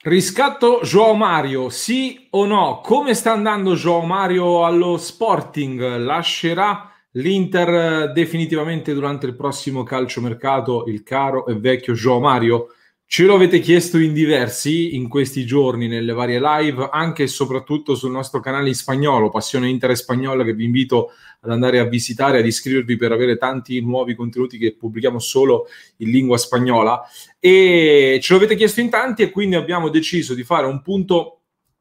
Riscatto Joao Mario, sì o no? Come sta andando Joao Mario allo Sporting? Lascerà l'Inter definitivamente durante il prossimo calciomercato il caro e vecchio Joao Mario? Ce lo avete chiesto in diversi in questi giorni nelle varie live, anche e soprattutto sul nostro canale in spagnolo, Passione Inter Spagnola, che vi invito ad andare a visitare, ad iscrivervi per avere tanti nuovi contenuti che pubblichiamo solo in lingua spagnola. E ce lo avete chiesto in tanti e quindi abbiamo deciso di fare un punto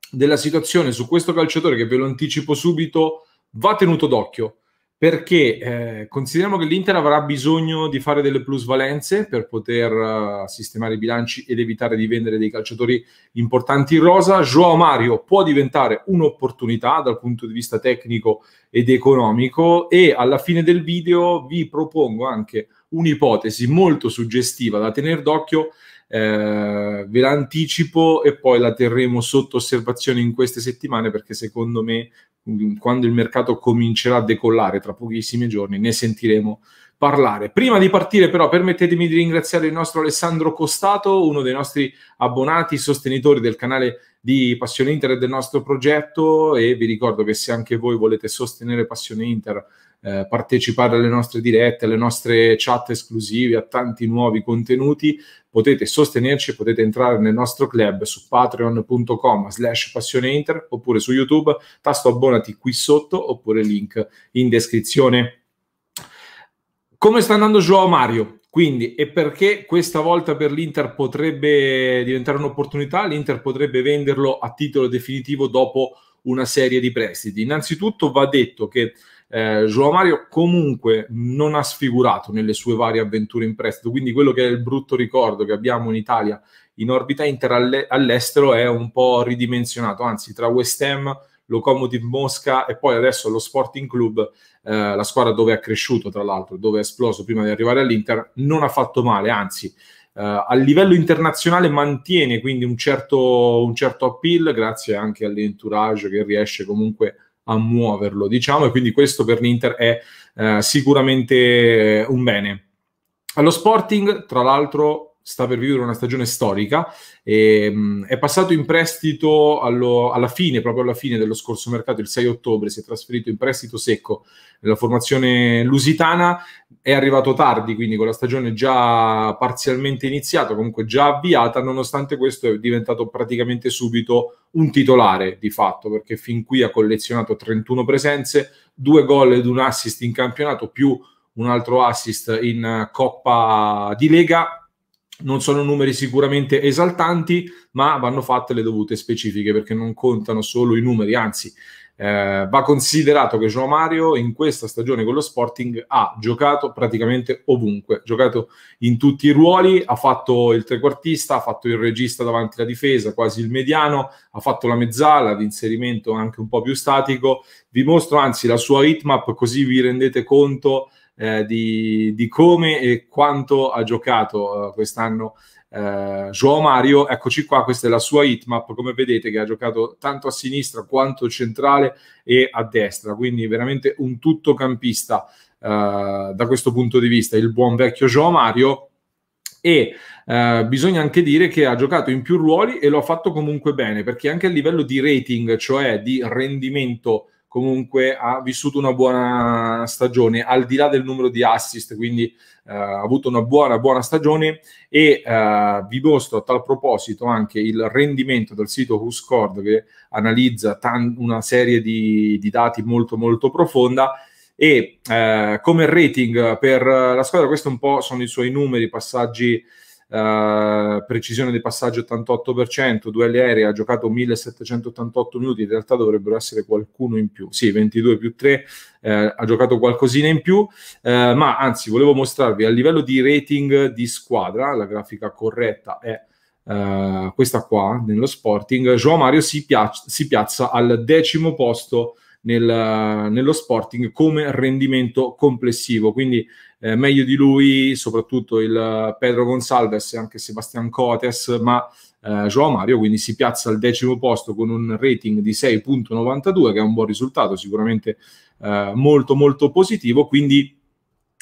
della situazione su questo calciatore che ve lo anticipo subito, va tenuto d'occhio perché eh, consideriamo che l'Inter avrà bisogno di fare delle plusvalenze per poter uh, sistemare i bilanci ed evitare di vendere dei calciatori importanti in rosa. Joao Mario può diventare un'opportunità dal punto di vista tecnico ed economico e alla fine del video vi propongo anche un'ipotesi molto suggestiva da tenere d'occhio eh, ve la anticipo e poi la terremo sotto osservazione in queste settimane perché secondo me quando il mercato comincerà a decollare tra pochissimi giorni, ne sentiremo parlare. Prima di partire, però, permettetemi di ringraziare il nostro Alessandro Costato, uno dei nostri abbonati, sostenitori del canale di Passione Inter e del nostro progetto. E vi ricordo che se anche voi volete sostenere Passione Inter, eh, partecipare alle nostre dirette, alle nostre chat esclusive, a tanti nuovi contenuti, potete sostenerci, potete entrare nel nostro club su patreon.com slash passioneinter oppure su YouTube, tasto abbonati qui sotto oppure link in descrizione. Come sta andando Joao Mario? Quindi, e perché questa volta per l'Inter potrebbe diventare un'opportunità? L'Inter potrebbe venderlo a titolo definitivo dopo una serie di prestiti. Innanzitutto va detto che eh, Joao Mario comunque non ha sfigurato nelle sue varie avventure in prestito, quindi quello che è il brutto ricordo che abbiamo in Italia in orbita Inter alle- all'estero è un po' ridimensionato, anzi tra West Ham, Lokomotiv Mosca e poi adesso lo Sporting Club, eh, la squadra dove è cresciuto tra l'altro, dove è esploso prima di arrivare all'Inter, non ha fatto male, anzi Uh, a livello internazionale mantiene quindi un certo, un certo appeal grazie anche all'entourage che riesce comunque a muoverlo, diciamo, e quindi questo per l'Inter è eh, sicuramente un bene. Allo Sporting, tra l'altro, sta per vivere una stagione storica. E, mh, è passato in prestito allo, alla fine, proprio alla fine dello scorso mercato, il 6 ottobre, si è trasferito in prestito secco nella formazione lusitana. È arrivato tardi, quindi con la stagione già parzialmente iniziata, comunque già avviata, nonostante questo è diventato praticamente subito un titolare di fatto, perché fin qui ha collezionato 31 presenze, due gol ed un assist in campionato, più un altro assist in Coppa di Lega non sono numeri sicuramente esaltanti, ma vanno fatte le dovute specifiche perché non contano solo i numeri, anzi eh, va considerato che Joao Mario in questa stagione con lo Sporting ha giocato praticamente ovunque, ha giocato in tutti i ruoli, ha fatto il trequartista, ha fatto il regista davanti alla difesa, quasi il mediano, ha fatto la mezzala di inserimento anche un po' più statico. Vi mostro anzi la sua hitmap così vi rendete conto eh, di, di, come e quanto ha giocato uh, quest'anno uh, Joao Mario. Eccoci qua, questa è la sua hitmap, come vedete che ha giocato tanto a sinistra quanto centrale e a destra, quindi veramente un tuttocampista uh, da questo punto di vista, il buon vecchio Joao Mario. E Uh, bisogna anche dire che ha giocato in più ruoli e lo ha fatto comunque bene, perché anche a livello di rating, cioè di rendimento comunque ha vissuto una buona stagione, al di là del numero di assist, quindi eh, ha avuto una buona, buona stagione e eh, vi mostro a tal proposito anche il rendimento del sito WhoScored che analizza tan- una serie di, di, dati molto molto profonda e eh, come rating per la squadra, questo un po' sono i suoi numeri, passaggi Uh, precisione dei passaggi 88%, duelli aerei ha giocato 1788 minuti, in realtà dovrebbero essere qualcuno in più, sì, 22 più 3, eh, ha giocato qualcosina in più, eh, ma anzi volevo mostrarvi a livello di rating di squadra, la grafica corretta è uh, questa qua, nello Sporting, Joao Mario si, piazza, si piazza al decimo posto nel, nello Sporting come rendimento complessivo, quindi eh, meglio di lui soprattutto il Pedro Gonsalves e anche Sebastian Coates, ma eh, Joao Mario quindi si piazza al decimo posto con un rating di 6.92 che è un buon risultato, sicuramente eh, molto molto positivo, quindi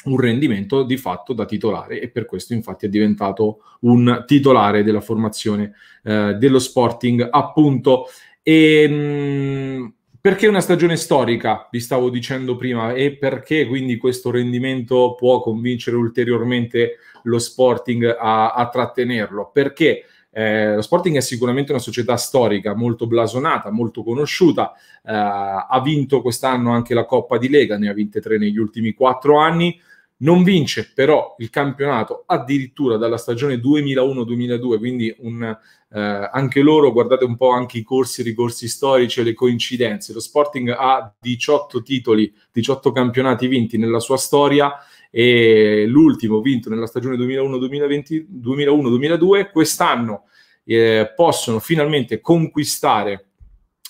un rendimento di fatto da titolare e per questo infatti è diventato un titolare della formazione eh, dello Sporting appunto. E mh, perché una stagione storica, vi stavo dicendo prima, e perché quindi questo rendimento può convincere ulteriormente lo Sporting a, a trattenerlo? Perché eh, lo Sporting è sicuramente una società storica, molto blasonata, molto conosciuta, eh, ha vinto quest'anno anche la Coppa di Lega, ne ha vinte tre negli ultimi quattro anni, non vince però il campionato addirittura dalla stagione 2001-2002, quindi un, eh, anche loro, guardate un po' anche i corsi, i ricorsi storici e le coincidenze. Lo Sporting ha 18 titoli, 18 campionati vinti nella sua storia e l'ultimo vinto nella stagione 2001-2002. Quest'anno eh, possono finalmente conquistare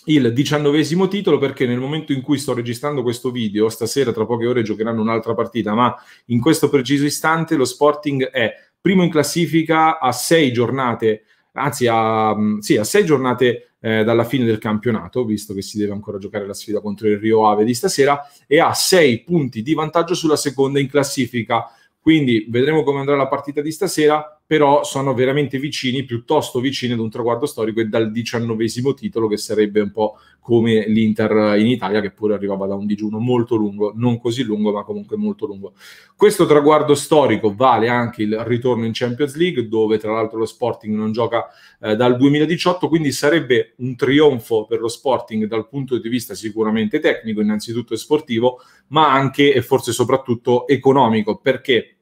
il diciannovesimo titolo perché nel momento in cui sto registrando questo video, stasera tra poche ore giocheranno un'altra partita, ma in questo preciso istante lo Sporting è primo in classifica a sei giornate, anzi a, sì, a sei giornate eh, dalla fine del campionato, visto che si deve ancora giocare la sfida contro il Rio Ave di stasera, e ha sei punti di vantaggio sulla seconda in classifica. Quindi vedremo come andrà la partita di stasera però sono veramente vicini, piuttosto vicini ad un traguardo storico e dal diciannovesimo titolo che sarebbe un po' come l'Inter in Italia che pure arrivava da un digiuno molto lungo, non così lungo ma comunque molto lungo. Questo traguardo storico vale anche il ritorno in Champions League dove tra l'altro lo Sporting non gioca eh, dal 2018, quindi sarebbe un trionfo per lo Sporting dal punto di vista sicuramente tecnico, innanzitutto e sportivo, ma anche e forse soprattutto economico perché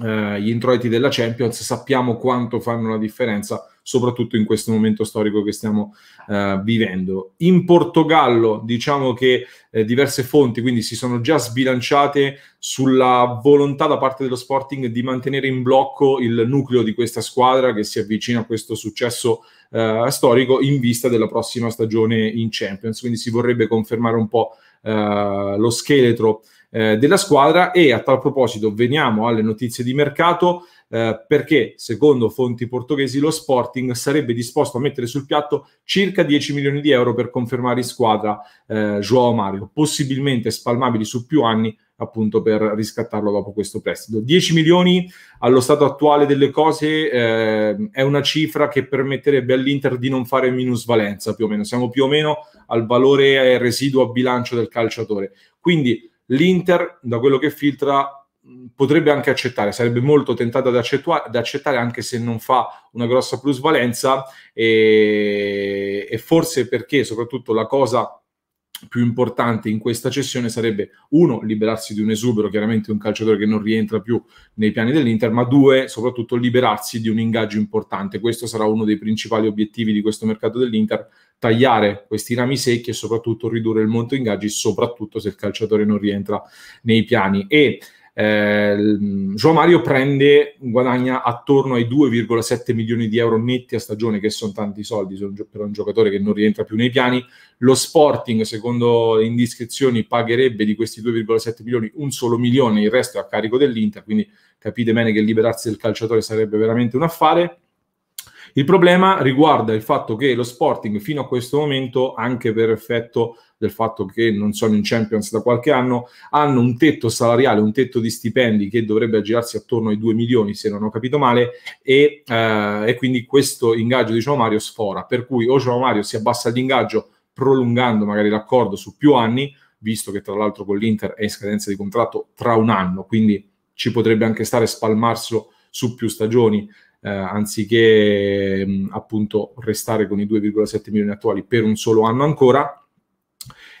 eh, gli introiti della Champions, sappiamo quanto fanno la differenza, soprattutto in questo momento storico che stiamo eh, vivendo. In Portogallo diciamo che eh, diverse fonti quindi si sono già sbilanciate sulla volontà da parte dello Sporting di mantenere in blocco il nucleo di questa squadra che si avvicina a questo successo eh, storico in vista della prossima stagione in Champions, quindi si vorrebbe confermare un po' eh, lo scheletro eh, della squadra. E a tal proposito veniamo alle notizie di mercato eh, perché secondo fonti portoghesi lo Sporting sarebbe disposto a mettere sul piatto circa 10 milioni di euro per confermare in squadra eh, Joao Mario, possibilmente spalmabili su più anni appunto per riscattarlo dopo questo prestito. 10 milioni allo stato attuale delle cose eh, è una cifra che permetterebbe all'Inter di non fare minusvalenza più o meno, siamo più o meno al valore residuo a bilancio del calciatore. Quindi l'Inter, da quello che filtra, potrebbe anche accettare, sarebbe molto tentata da accettare, anche se non fa una grossa plusvalenza e, e forse perché soprattutto la cosa più importante in questa cessione sarebbe uno, liberarsi di un esubero, chiaramente un calciatore che non rientra più nei piani dell'Inter, ma due, soprattutto liberarsi di un ingaggio importante. Questo sarà uno dei principali obiettivi di questo mercato dell'Inter, tagliare questi rami secchi e soprattutto ridurre il monto ingaggi, soprattutto se il calciatore non rientra nei piani. E eh, João Mario prende, guadagna attorno ai 2,7 milioni di euro netti a stagione, che sono tanti soldi per un giocatore che non rientra più nei piani. Lo Sporting, secondo indiscrezioni, pagherebbe di questi 2,7 milioni un solo milione, il resto è a carico dell'Inter, quindi capite bene che liberarsi del calciatore sarebbe veramente un affare. Il problema riguarda il fatto che lo Sporting fino a questo momento, anche per effetto del fatto che non sono in Champions da qualche anno, hanno un tetto salariale, un tetto di stipendi che dovrebbe aggirarsi attorno ai 2 milioni, se non ho capito male, e, eh, e quindi questo ingaggio di Gio Mario sfora, per cui o Gio Mario si abbassa l'ingaggio prolungando magari l'accordo su più anni, visto che tra l'altro con l'Inter è in scadenza di contratto tra un anno, quindi ci potrebbe anche stare spalmarselo su più stagioni eh, anziché mh, appunto restare con i 2,7 milioni attuali per un solo anno ancora.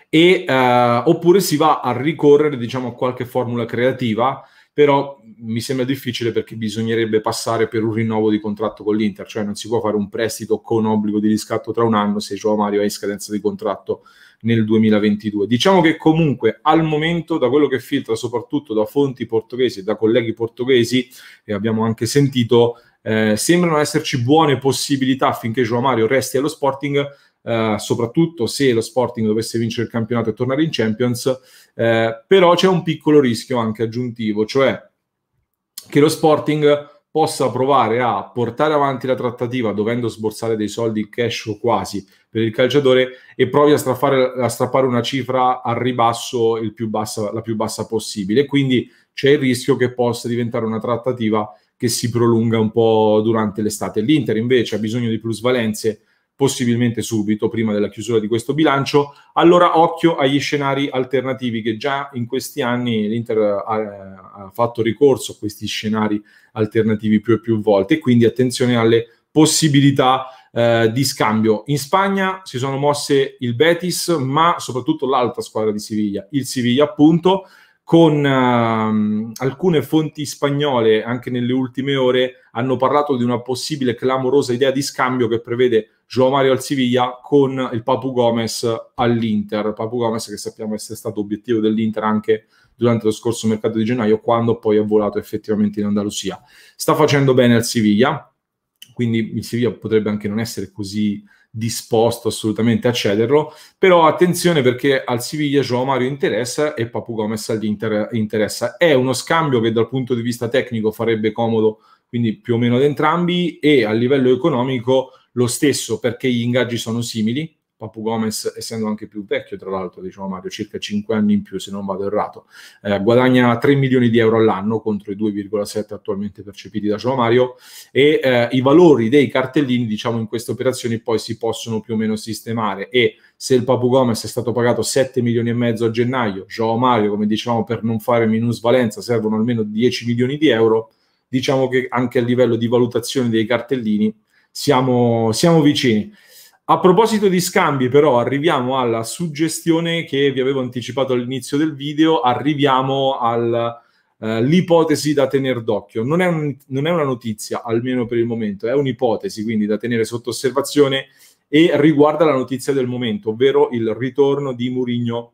E, eh, oppure si va a ricorrere diciamo a qualche formula creativa però mi sembra difficile perché bisognerebbe passare per un rinnovo di contratto con l'Inter, cioè non si può fare un prestito con obbligo di riscatto tra un anno se Joao Mario è in scadenza di contratto nel 2022. Diciamo che comunque al momento, da quello che filtra soprattutto da fonti portoghesi e da colleghi portoghesi, e abbiamo anche sentito, eh, sembrano esserci buone possibilità affinché Joao Mario resti allo Sporting, eh, soprattutto se lo Sporting dovesse vincere il campionato e tornare in Champions, eh, però c'è un piccolo rischio anche aggiuntivo, cioè che lo Sporting possa provare a portare avanti la trattativa dovendo sborsare dei soldi cash o quasi per il calciatore e provi a strappare, a strappare una cifra al ribasso più bassa, la più bassa possibile. Quindi c'è il rischio che possa diventare una trattativa che si prolunga un po' durante l'estate. L'Inter invece ha bisogno di plusvalenze possibilmente subito, prima della chiusura di questo bilancio, allora occhio agli scenari alternativi che già in questi anni l'Inter ha, ha fatto ricorso a questi scenari alternativi più e più volte, quindi attenzione alle possibilità eh, di scambio. In Spagna si sono mosse il Betis, ma soprattutto l'altra squadra di Siviglia, il Siviglia appunto, con uh, alcune fonti spagnole anche nelle ultime ore hanno parlato di una possibile clamorosa idea di scambio che prevede Joao Mario al Siviglia con il Papu Gomez all'Inter. Papu Gomez che sappiamo essere stato obiettivo dell'Inter anche durante lo scorso mercato di gennaio quando poi ha volato effettivamente in Andalusia. Sta facendo bene al Siviglia, quindi il Siviglia potrebbe anche non essere così disposto assolutamente a cederlo, però attenzione perché al Siviglia Joao Mario interessa e Papu Gomez all'Inter interessa. È uno scambio che dal punto di vista tecnico farebbe comodo, quindi più o meno ad entrambi, e a livello economico lo stesso perché gli ingaggi sono simili, Papu Gomez, essendo anche più vecchio, tra l'altro, diciamo Mario, circa 5 anni in più, se non vado errato, eh, guadagna 3 milioni di euro all'anno contro i 2,7 attualmente percepiti da Gio Mario e eh, i valori dei cartellini, diciamo, in queste operazioni poi si possono più o meno sistemare e se il Papu Gomez è stato pagato 7 milioni e mezzo a gennaio, Gio Mario, come dicevamo, per non fare minusvalenza servono almeno 10 milioni di euro, diciamo che anche a livello di valutazione dei cartellini siamo, siamo vicini. A proposito di scambi, però, arriviamo alla suggestione che vi avevo anticipato all'inizio del video, arriviamo all'ipotesi uh, da tenere d'occhio. Non è, un, non è, una notizia, almeno per il momento, è un'ipotesi, quindi da tenere sotto osservazione e riguarda la notizia del momento, ovvero il ritorno di Murigno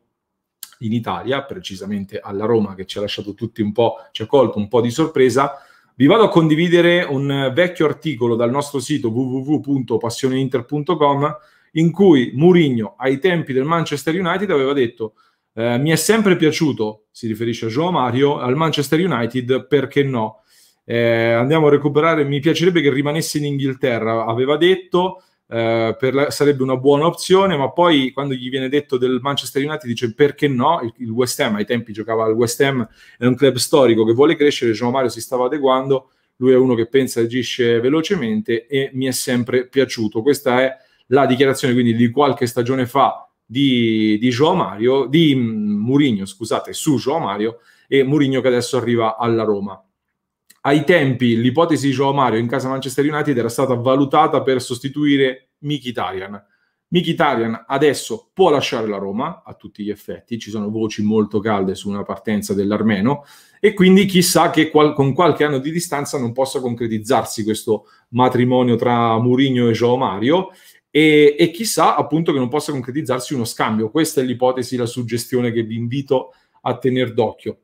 in Italia, precisamente alla Roma, che ci ha lasciato tutti un po', ci ha colto un po' di sorpresa vi vado a condividere un vecchio articolo dal nostro sito www.passioneinter.com in cui Mourinho ai tempi del Manchester United aveva detto eh, mi è sempre piaciuto, si riferisce a Joao Mario, al Manchester United, perché no? Eh, andiamo a recuperare, mi piacerebbe che rimanesse in Inghilterra, aveva detto, eh, la, sarebbe una buona opzione, ma poi quando gli viene detto del Manchester United dice perché no, il, il, West Ham ai tempi giocava al West Ham, è un club storico che vuole crescere, Gio Mario si stava adeguando, lui è uno che pensa e agisce velocemente e mi è sempre piaciuto. Questa è la dichiarazione quindi di qualche stagione fa di, di Joao Mario, di mm, Murigno, scusate, su Joao Mario e Murigno che adesso arriva alla Roma ai tempi l'ipotesi di Joao Mario in casa Manchester United era stata valutata per sostituire Mkhitaryan. Mkhitaryan adesso può lasciare la Roma a tutti gli effetti, ci sono voci molto calde su una partenza dell'armeno e quindi chissà che qual- con qualche anno di distanza non possa concretizzarsi questo matrimonio tra Mourinho e Joao Mario e, e chissà appunto che non possa concretizzarsi uno scambio. Questa è l'ipotesi, la suggestione che vi invito a tenere d'occhio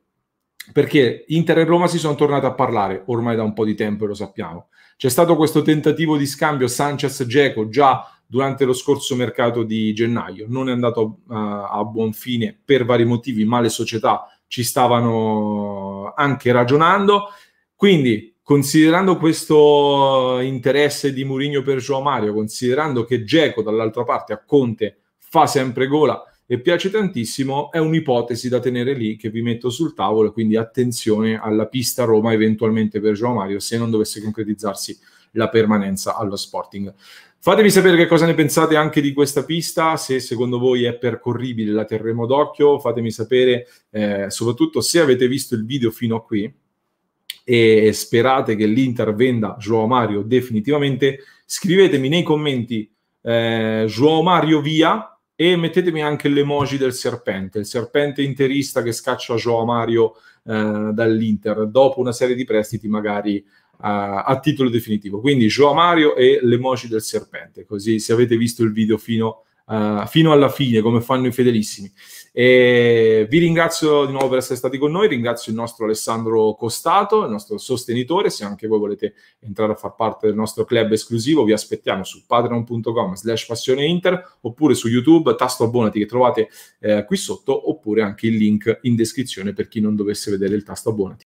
perché Inter e Roma si sono tornate a parlare ormai da un po' di tempo, lo sappiamo. C'è stato questo tentativo di scambio Sanchez-Geco già durante lo scorso mercato di gennaio, non è andato uh, a buon fine per vari motivi, ma le società ci stavano anche ragionando. Quindi, considerando questo interesse di Mourinho per Joao Mario, considerando che Geco dall'altra parte a Conte fa sempre gola, e piace tantissimo, è un'ipotesi da tenere lì che vi metto sul tavolo, quindi attenzione alla pista Roma eventualmente per Joao Mario se non dovesse concretizzarsi la permanenza allo Sporting. Fatemi sapere che cosa ne pensate anche di questa pista, se secondo voi è percorribile, la terremo d'occhio, fatemi sapere eh, soprattutto se avete visto il video fino a qui e sperate che l'Inter venda Joao Mario definitivamente, scrivetemi nei commenti eh, Joao Mario via e mettetemi anche l'emoji del serpente, il serpente interista che scaccia Joao Mario eh, dall'Inter dopo una serie di prestiti magari eh, a titolo definitivo. Quindi Joao Mario e l'emoji del serpente, così se avete visto il video fino, uh, fino alla fine, come fanno i fedelissimi. E vi ringrazio di nuovo per essere stati con noi, ringrazio il nostro Alessandro Costato, il nostro sostenitore, se anche voi volete entrare a far parte del nostro club esclusivo vi aspettiamo su patreon.com slash passioneinter oppure su YouTube, tasto abbonati che trovate eh, qui sotto oppure anche il link in descrizione per chi non dovesse vedere il tasto abbonati.